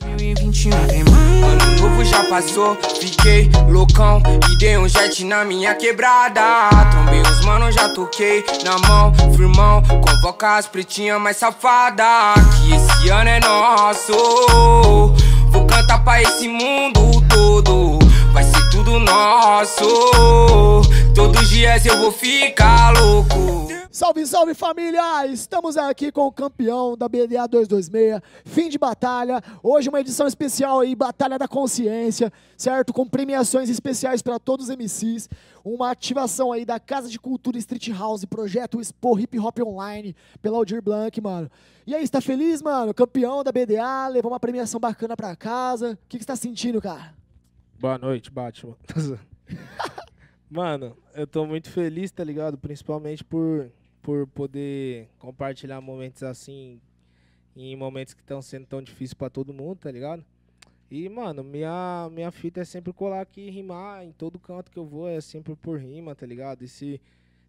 2021 tem mais. Ano novo já passou, fiquei loucão e dei um jet na minha quebrada. Trombei os mano, já toquei na mão, firmão. Convoca as pretinhas mais safada. Que esse ano é nosso. Vou cantar pra esse mundo todo. Vai ser tudo nosso. Todos os dias eu vou ficar louco. Salve, salve família! Estamos aqui com o campeão da BDA 226, fim de batalha. Hoje uma edição especial aí, Batalha da Consciência, certo? Com premiações especiais para todos os MCs. Uma ativação aí da Casa de Cultura Street House, projeto Expo Hip Hop Online, pela Aldir Blanc, mano. E aí, está feliz, mano? Campeão da BDA, levou uma premiação bacana pra casa. O que, que você tá sentindo, cara? Boa noite, Batman. Mano, eu tô muito feliz, tá ligado? Principalmente por por poder compartilhar momentos assim, em momentos que estão sendo tão difíceis para todo mundo, tá ligado? E, mano, minha, minha fita é sempre colar aqui e rimar em todo canto que eu vou, é sempre por rima, tá ligado? E se,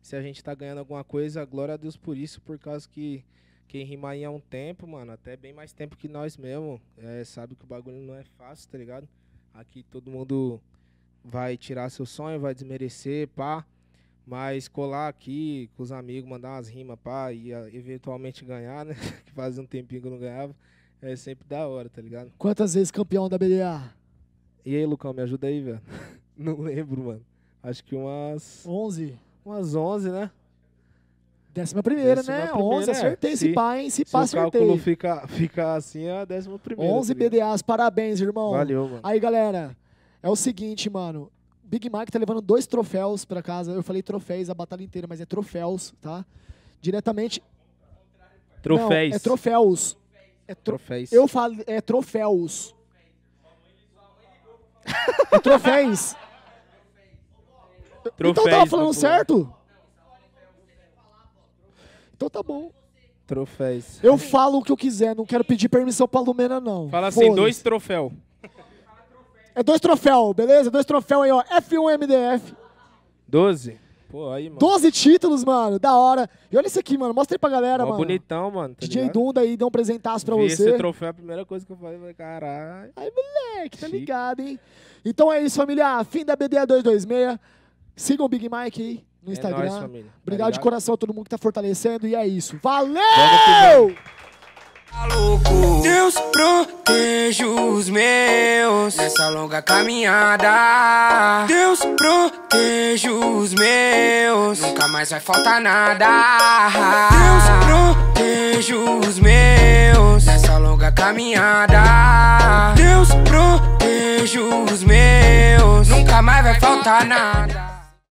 se a gente tá ganhando alguma coisa, glória a Deus por isso, por causa que quem rima aí há um tempo, mano, até bem mais tempo que nós mesmo, é, sabe que o bagulho não é fácil, tá ligado? Aqui todo mundo vai tirar seu sonho, vai desmerecer, pá. Mas colar aqui com os amigos, mandar umas rimas, pá, e uh, eventualmente ganhar, né? que fazia um tempinho que eu não ganhava. É sempre da hora, tá ligado? Quantas vezes campeão da BDA? E aí, Lucão, me ajuda aí, velho. Não lembro, mano. Acho que umas. 11. Umas 11, né? Décima primeira, Décima né? primeira, 11, é. acertei. Se Se- pá, hein? Se Se pá, o cálculo acertei. fica, fica assim, é a décima primeira. 11 tá? BDAs, parabéns, irmão. Valeu, mano. Aí, galera, é o seguinte, mano. Big Mike tá levando dois troféus pra casa. Eu falei troféus a batalha inteira, mas é troféus, tá? Diretamente. Troféus. Não, é troféus. É tro... Troféus. Eu falo, é troféus. é troféus. então tava Troféus, falando popular. certo? Então tá bom. Troféus. Eu falo o que eu quiser, não quero pedir permissão pra Lumena, não. Fala assim, dois troféus. É dois troféus, beleza? Dois troféus aí, ó. F1 MDF. 12. Pô, aí, mano. 12 títulos, mano. Da hora. E olha isso aqui, mano. Mostra aí pra galera, Mó mano. bonitão, mano. Tá DJ ligado? Dunda aí, dá um presentaço pra Vi você. esse troféu, a primeira coisa que eu falei, falei, caralho. Aí, moleque, tá Chique. ligado, hein? Então é isso, família. Fim da BDA 226. Sigam o Big Mike aí no É Instagram. nóis, família. Tá Obrigado de ligado? coração a todo mundo que tá fortalecendo. E é isso. Valeu! Tá. Deus proteja os meus nessa longa caminhada. Deus proteja os meus, nunca mais vai faltar nada. Deus proteja os meus nessa longa caminhada. Deus proteja os meus, nunca mais vai faltar nada.